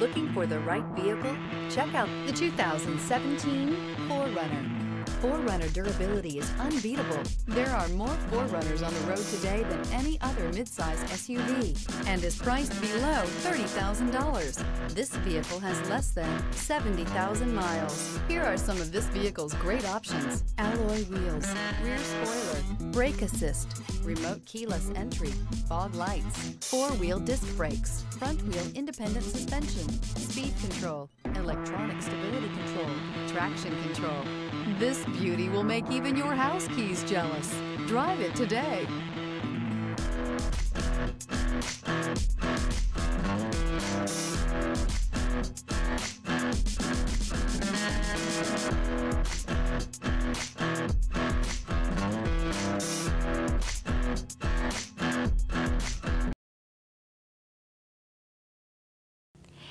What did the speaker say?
Looking for the right vehicle? Check out the 2017 4Runner. 4Runner durability is unbeatable. There are more 4Runners on the road today than any other midsize SUV and is priced below $30,000. This vehicle has less than 70,000 miles. Here are some of this vehicle's great options. Alloy wheels, rear spoiler, brake assist, remote keyless entry, fog lights, four-wheel disc brakes, front wheel independent suspension, speed control, electronic stability control, traction control. This beauty will make even your house keys jealous. Drive it today.